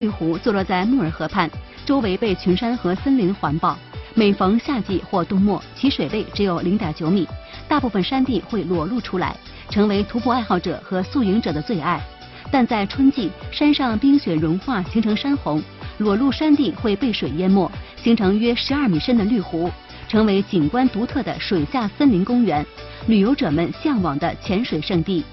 绿湖坐落在木尔河畔周围被群山和森林环抱。每逢夏季或冬末其水位只有零点九米大部分山地会裸露出来成为徒步爱好者和宿营者的最爱。但在春季山上冰雪融化形成山洪裸露山地会被水淹没形成约十二米深的绿湖成为景观独特的水下森林公园旅游者们向往的潜水圣地。